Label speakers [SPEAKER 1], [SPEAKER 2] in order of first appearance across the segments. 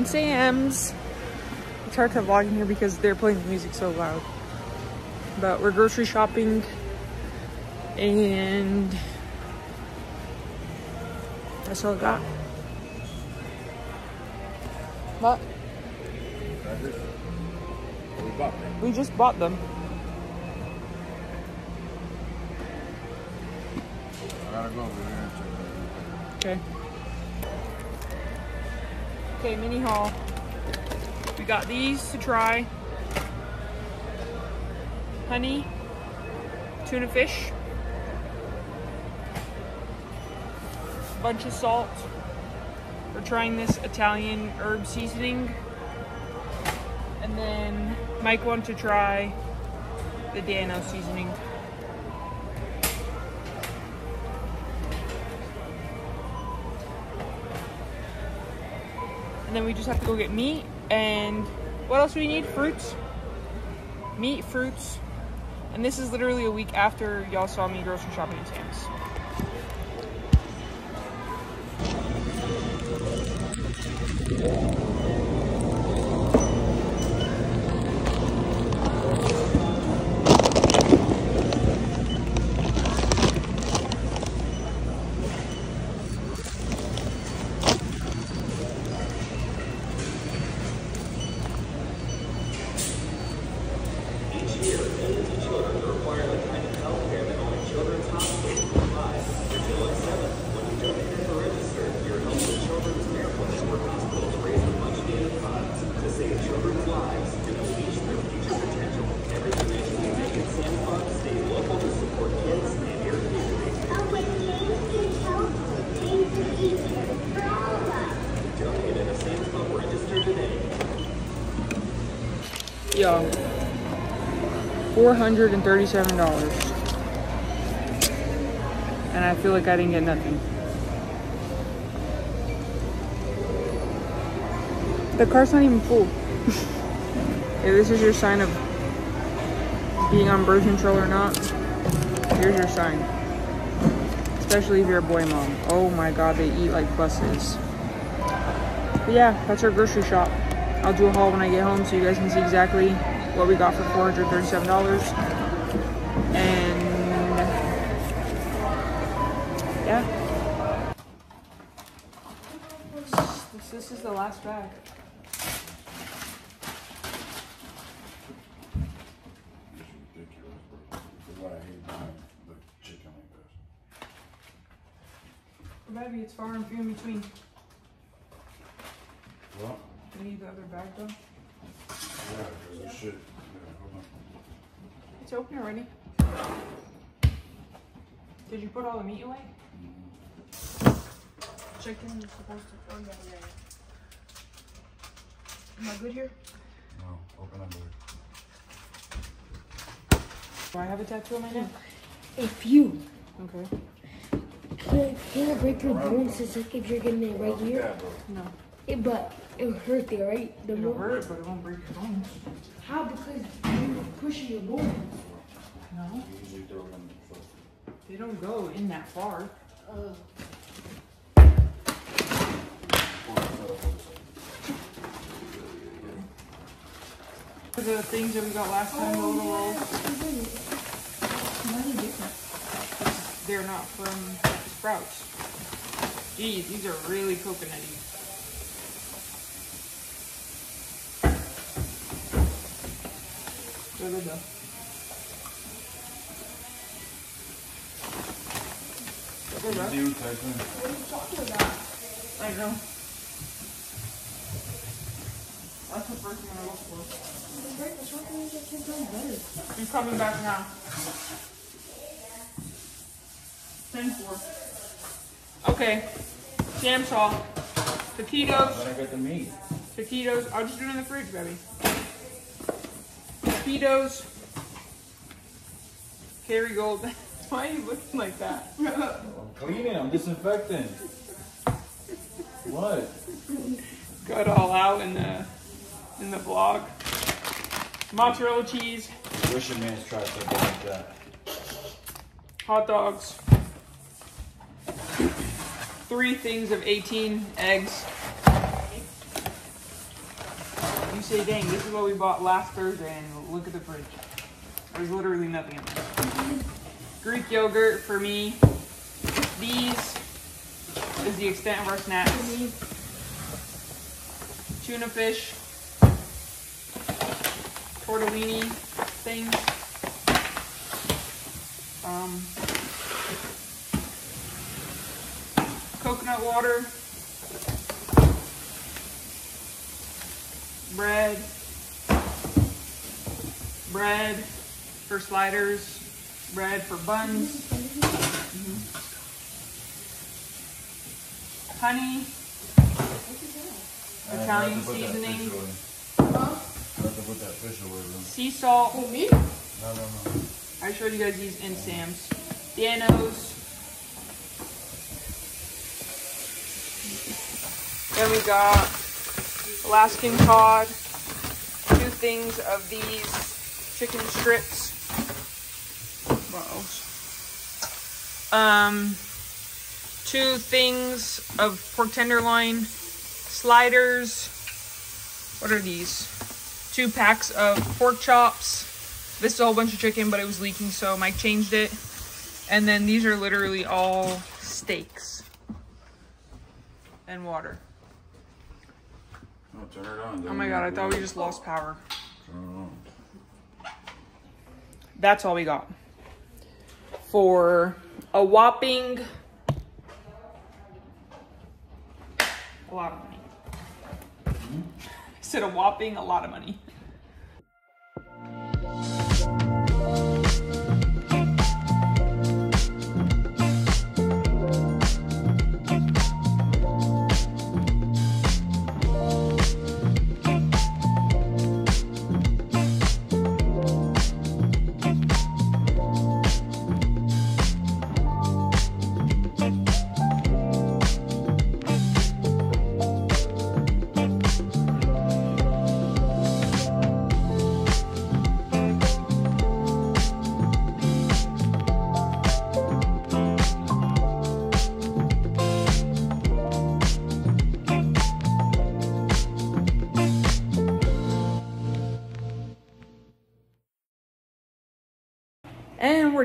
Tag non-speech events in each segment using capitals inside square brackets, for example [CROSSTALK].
[SPEAKER 1] We're Sam's. It's hard to vlog in here because they're playing the music so loud. But we're grocery shopping and that's all I got. What? We just bought them.
[SPEAKER 2] I gotta go over there
[SPEAKER 1] Okay. Okay, mini haul. We got these to try. Honey, tuna fish, bunch of salt. We're trying this Italian herb seasoning. And then Mike wanted to try the Dano seasoning. And then we just have to go get meat and what else do we need? Fruits. Meat, fruits. And this is literally a week after y'all saw me grocery shopping at Sam's. Yo. $437. And I feel like I didn't get nothing. The car's not even full. [LAUGHS] if this is your sign of being on birth control or not, here's your sign. Especially if you're a boy mom. Oh my god, they eat like buses. But yeah, that's our grocery shop. I'll do a haul when I get home so you guys can see exactly what we got for $437. And yeah. This, this is the last bag.
[SPEAKER 2] It's ridiculous, bro. That's why I hate buying the chicken like this.
[SPEAKER 1] Baby, it's far and few in between.
[SPEAKER 2] Well,
[SPEAKER 1] You need the other bag though?
[SPEAKER 2] yeah, because shit. Yeah, hold on.
[SPEAKER 1] It's open already. Did you put all the meat away? Chicken is supposed to. Oh yeah, yeah. yeah. Am I good here?
[SPEAKER 2] No, open up there.
[SPEAKER 1] Do I have a tattoo on my neck?
[SPEAKER 3] If you
[SPEAKER 1] Okay.
[SPEAKER 3] can't, can't break your bones, it's like if you're getting it right here.
[SPEAKER 1] No.
[SPEAKER 3] It, but it'll hurt there, right? The
[SPEAKER 1] It'll
[SPEAKER 3] more,
[SPEAKER 1] hurt, but it won't break your bones.
[SPEAKER 3] How? Because you're pushing your bones.
[SPEAKER 1] No.
[SPEAKER 2] You usually throw it in the foot.
[SPEAKER 1] They don't go in that far.
[SPEAKER 3] Uh,
[SPEAKER 1] the things that we got last time, the little rolls, they're not from Sprouts. Geez, these are really coconutty. They're good though. They're good, right?
[SPEAKER 3] What are you talking about?
[SPEAKER 1] I know. That's the first one I look for.
[SPEAKER 3] The breakfast, what can you get times better?
[SPEAKER 1] I'm coming back now. Ten four. Okay. Jam saw. Taquitos.
[SPEAKER 2] I got the meat.
[SPEAKER 1] Taquitos. I'll just do it in the fridge, baby. Taquitos. Kerrygold. [LAUGHS] Why are you looking like that?
[SPEAKER 2] I'm cleaning. I'm disinfecting. What?
[SPEAKER 1] Got it all out in the in the vlog. Mozzarella cheese,
[SPEAKER 2] Wish a man's tried something like that.
[SPEAKER 1] hot dogs, three things of 18 eggs, you say, dang, this is what we bought last Thursday, and look at the fridge. There's literally nothing in there. Greek yogurt for me. These is the extent of our snacks. Tuna fish. Tortellini things. Um, coconut water. Bread. Bread for sliders. Bread for buns. Honey. Italian
[SPEAKER 2] Not to put that
[SPEAKER 1] seasoning.
[SPEAKER 2] fish away. Not to put that fish away, Lynn.
[SPEAKER 1] Sea salt.
[SPEAKER 3] Oh, me?
[SPEAKER 2] No, no, no.
[SPEAKER 1] I showed you guys these in Sam's. Dan-O's. Then we got Alaskan cod. Two things of these chicken strips. What else? Um, two things of pork tenderloin sliders. What are these? Two packs of pork chops. This is a whole bunch of chicken, but it was leaking, so Mike changed it. And then these are literally all steaks and water.
[SPEAKER 2] No, turn it on.
[SPEAKER 1] Oh my god, I thought we just lost power.
[SPEAKER 2] Turn it on.
[SPEAKER 1] That's all we got. For a whopping a lot of money. Hmm? [LAUGHS] I said a whopping a lot of money.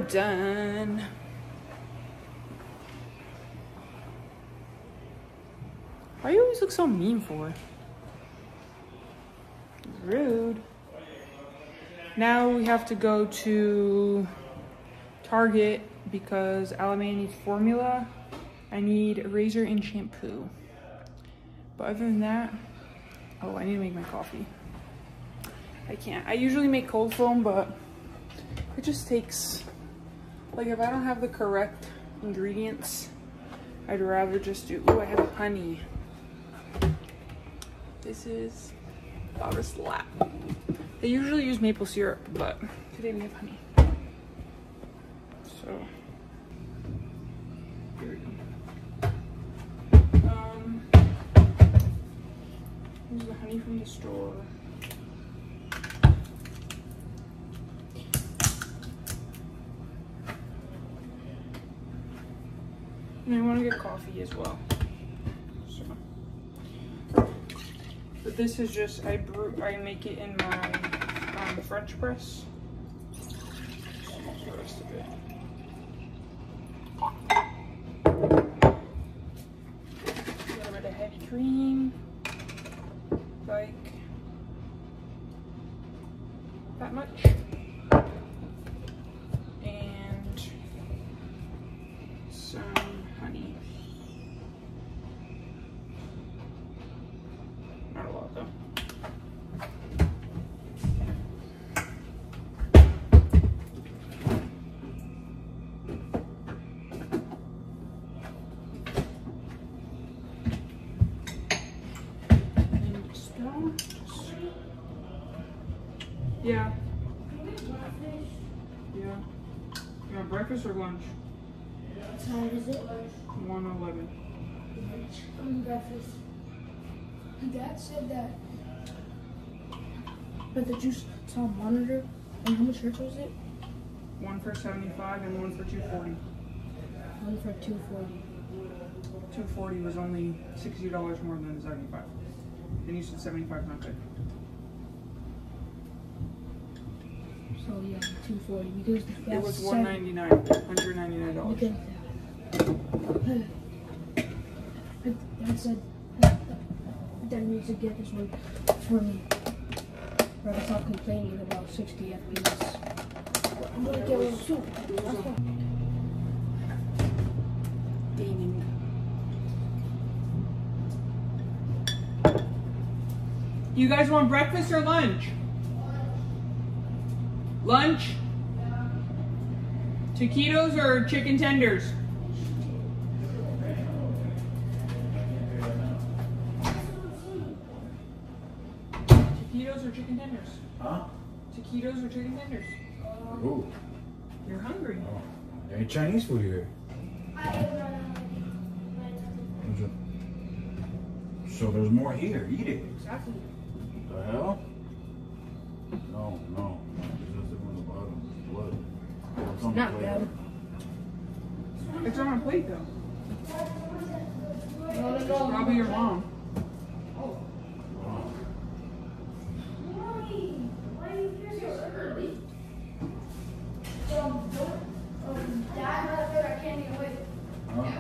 [SPEAKER 1] Done. Why you always look so mean for? Rude. Now we have to go to Target because Alameda needs formula. I need a razor and shampoo. But other than that, oh, I need to make my coffee. I can't. I usually make cold foam, but it just takes, like if I don't have the correct ingredients, I'd rather just do, oh, I have honey. This is about a slap. They usually use maple syrup, but today we have honey. So, here. Um, here's the honey from the store. And I want to get coffee as well. So, but this is just I brew. I make it in my um, French press. The rest of it. A little bit of heavy cream, like that much, breakfast or lunch?
[SPEAKER 3] What time is it?
[SPEAKER 1] 111.
[SPEAKER 3] I'm breakfast. Dad said that. But the juice saw a monitor. And how much hertz was it?
[SPEAKER 1] One for 75 and one for 240.
[SPEAKER 3] One for 240.
[SPEAKER 1] 240 was only $60 more than 75. And you said 75 not good.
[SPEAKER 3] So yeah, two forty because
[SPEAKER 1] It was
[SPEAKER 3] seven-
[SPEAKER 1] 199 $199.
[SPEAKER 3] Because Dad said Dad needs to get this one for me. Or I stop complaining about 60 FPS. I'm gonna get one. That's
[SPEAKER 1] Gaming. You guys want breakfast or lunch? Lunch? Taquitos or chicken tenders? Taquitos or chicken tenders?
[SPEAKER 2] Huh?
[SPEAKER 1] Taquitos or chicken tenders?
[SPEAKER 2] Ooh.
[SPEAKER 1] You're hungry.
[SPEAKER 2] Oh. There ain't Chinese food here. So there's more here. Eat it.
[SPEAKER 1] Exactly.
[SPEAKER 3] Not bad.
[SPEAKER 1] It's on my plate though. Probably your mom.
[SPEAKER 2] Wow. Huh?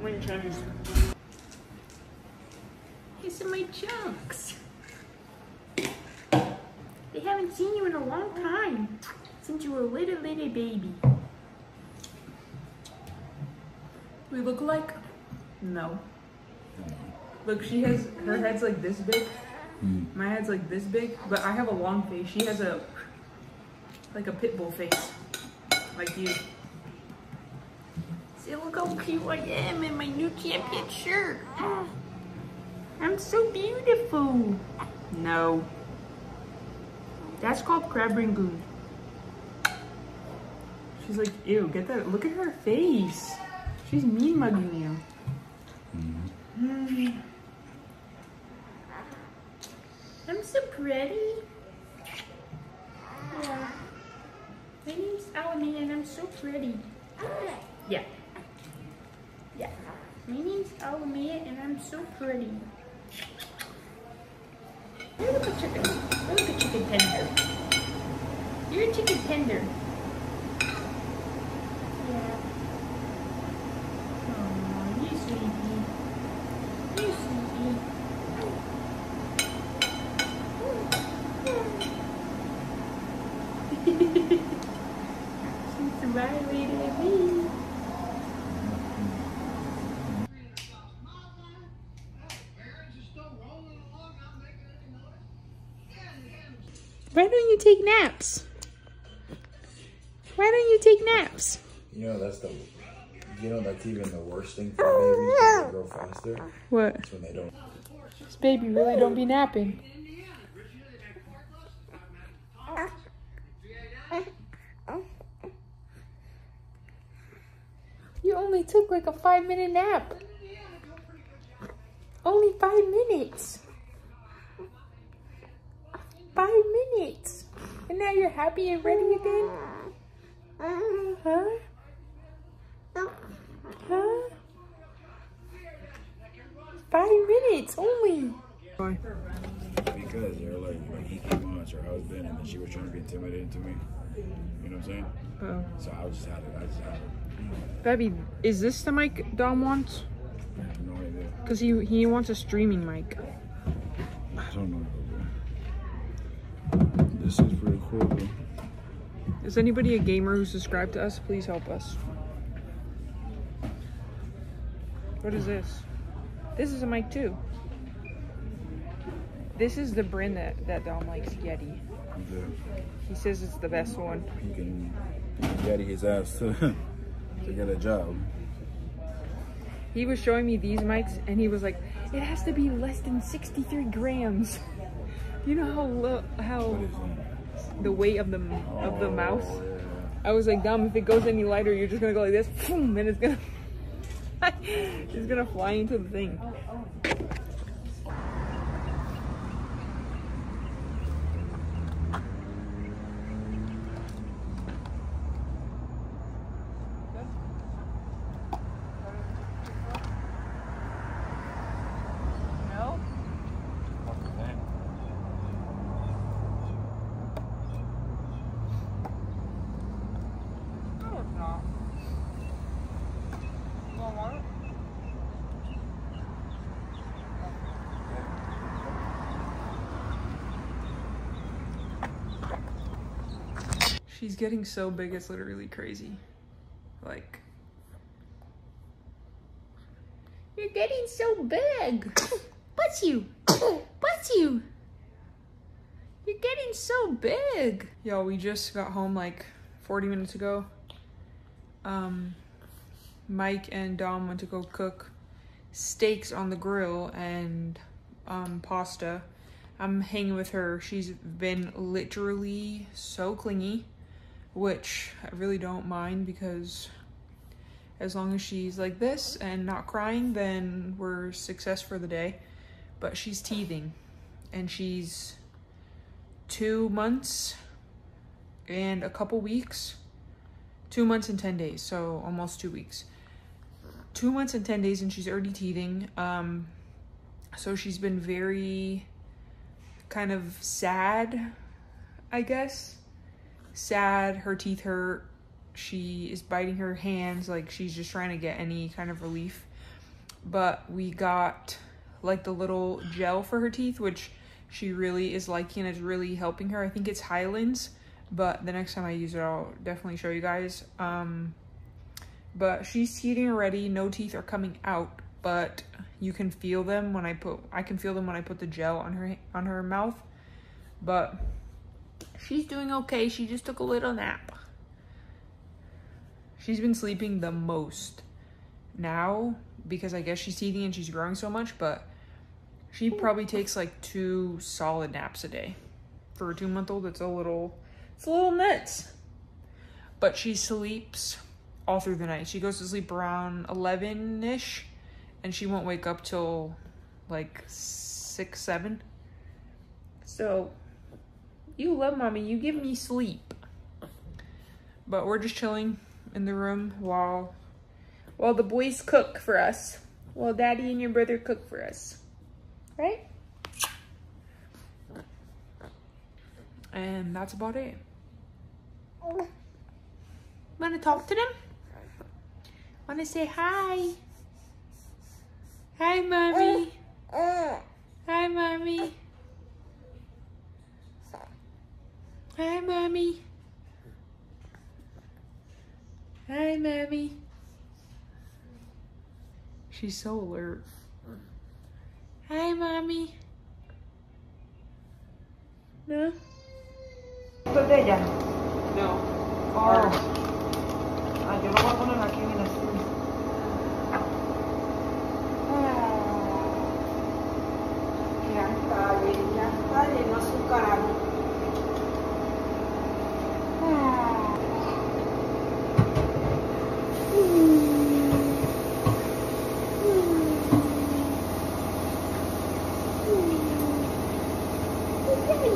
[SPEAKER 1] When you're Chinese.
[SPEAKER 4] These are my chunks. They haven't seen you in a long time. Since you were a little, little baby. We look like? No. Look, she has, her head's like this big.
[SPEAKER 2] Hmm.
[SPEAKER 4] My head's like this big, but I have a long face. She has a, like a pit bull face. Like you. See, look how cute I am in my new champion shirt. [GASPS] I'm so beautiful. No. That's called crab rangoon. She's like, ew, get that. Look at her face. She's mean mugging you. Mm. I'm so pretty. Yeah. My name's Alameda and I'm so pretty. Yeah. Yeah. My name's Alameda and I'm so pretty. You're like a chicken. You're chicken tender. You're a chicken tender. Yeah. Aw, you sweetie. You sweetie. She's smiling at me. Why don't you take naps? Why don't you take naps?
[SPEAKER 2] You know that's the. You know that's even the worst thing for babies they grow faster.
[SPEAKER 4] What?
[SPEAKER 2] When they don't.
[SPEAKER 4] This baby really don't be napping. You only took like a five minute nap. Only five minutes. Five minutes. And now you're happy and ready again? Huh? Huh? Five minutes only.
[SPEAKER 2] Because they're like, like he came on, it's her husband, and then she was trying to be intimidating to me. You know what I'm saying?
[SPEAKER 4] Oh.
[SPEAKER 2] So I was just had it. I just had it.
[SPEAKER 1] Baby, is this the mic Dom wants?
[SPEAKER 2] I have no idea.
[SPEAKER 1] Because he, he wants a streaming mic.
[SPEAKER 2] I don't know. This is pretty cool.
[SPEAKER 1] Is anybody a gamer who subscribed to us? Please help us. What is this? This is a mic too. This is the brand that, that Dom likes, Yeti.
[SPEAKER 2] Yeah.
[SPEAKER 1] He says it's the best one.
[SPEAKER 2] He can Yeti his ass to, [LAUGHS] to get a job.
[SPEAKER 1] He was showing me these mics and he was like, it has to be less than 63 grams. [LAUGHS] you know how low, how
[SPEAKER 2] What is that?
[SPEAKER 1] the weight of the of the mouse? I was like, Dom, if it goes any lighter, you're just gonna go like this, [LAUGHS] boom, and it's gonna, [LAUGHS] it's gonna fly into the thing. She's getting so big, it's literally crazy. Like,
[SPEAKER 4] You're getting so big. Bless you. Bless you. You're getting so big.
[SPEAKER 1] yo, we just got home like 40 minutes ago. Um, Mike and Dom went to go cook steaks on the grill and um, pasta. I'm hanging with her. She's been literally so clingy, which I really don't mind because as long as she's like this and not crying, then we're success for the day. But she's teething and she's two months and a couple weeks. Two months and 10 days, so almost two weeks. Two months and 10 days, and she's already teething. Um, so she's been very kind of sad, I guess. Sad, her teeth hurt. She is biting her hands, like she's just trying to get any kind of relief. But we got like the little gel for her teeth, which she really is liking and is really helping her. I think it's Hyland's, but the next time I use it, I'll definitely show you guys. Um, but she's teething already. No teeth are coming out, but you can feel them when I put. I can feel them when I put the gel on her on her mouth. But she's doing okay. She just took a little nap. She's been sleeping the most now because I guess she's teething and she's growing so much, but she probably takes like two solid naps a day. For a two month old, it's a little, it's a little nuts. But she sleeps all through the night. She goes to sleep around 11 ish and she won't wake up till like six, seven. So, you love mommy. You give me sleep. But we're just chilling in the room while while the boys cook for us. While daddy and your brother cook for us. Right? And that's about it.
[SPEAKER 4] Wanna talk to them? Wanna say hi? Hi, mommy. Uh, uh. Hi, mommy. Hi, mommy. Hi, mommy.
[SPEAKER 1] She's so alert.
[SPEAKER 4] Hi, mommy.
[SPEAKER 1] No?
[SPEAKER 5] ¿Esto es de ella?
[SPEAKER 1] No.
[SPEAKER 5] Oh. Ah, yo lo voy a poner aquí en el azul. Ya está bien, ya está lleno azucarado.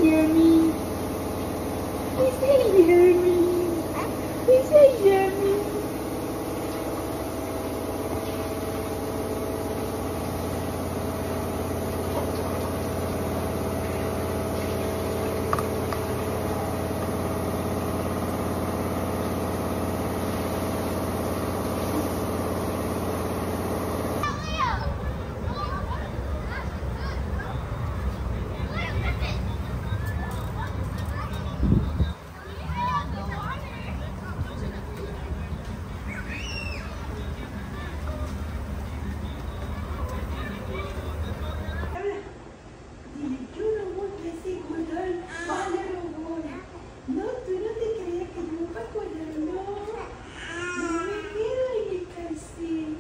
[SPEAKER 4] Yummy. Is that yummy? Is that yummy?
[SPEAKER 5] Dile, yo no voy a ese cordón, vale, Robona. No, tú no te creas que yo voy a acordar, no. No me quedo en el calcín.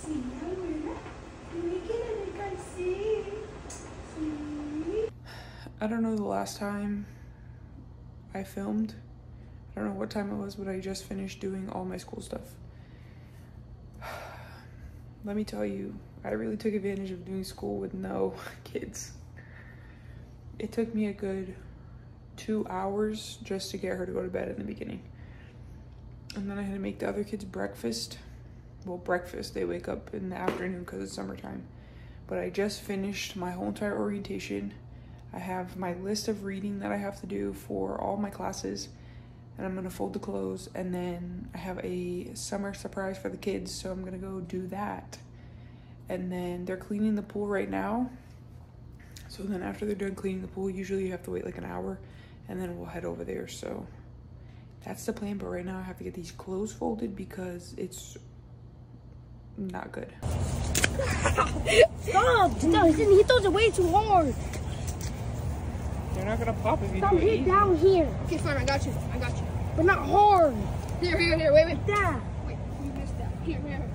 [SPEAKER 5] Sí, abuela, no me quedo en el calcín. Sí.
[SPEAKER 1] I don't know the last time I filmed. I don't know what time it was, but I just finished doing all my school stuff. [SIGHS] Let me tell you, I really took advantage of doing school with no [LAUGHS] kids. It took me a good two hours just to get her to go to bed in the beginning. And then I had to make the other kids breakfast. Well, breakfast, they wake up in the afternoon because it's summertime. But I just finished my whole entire orientation. I have my list of reading that I have to do for all my classes, and I'm gonna fold the clothes. And then I have a summer surprise for the kids, so I'm gonna go do that. And then they're cleaning the pool right now. So then after they're done cleaning the pool, usually you have to wait like an hour, and then we'll head over there. So That's the plan, but right now I have to get these clothes folded because it's not good. [LAUGHS]
[SPEAKER 3] Stop! Stop! He throws it way too hard.
[SPEAKER 1] They're not gonna pop if you
[SPEAKER 3] Stop
[SPEAKER 1] do it
[SPEAKER 3] hit
[SPEAKER 1] easy.
[SPEAKER 3] down here,
[SPEAKER 6] Okay, fine, I got you. I got you.
[SPEAKER 3] but not hard.
[SPEAKER 6] Here, here, here, wait, wait.
[SPEAKER 3] Like that.
[SPEAKER 6] Wait, you missed that. Here, here.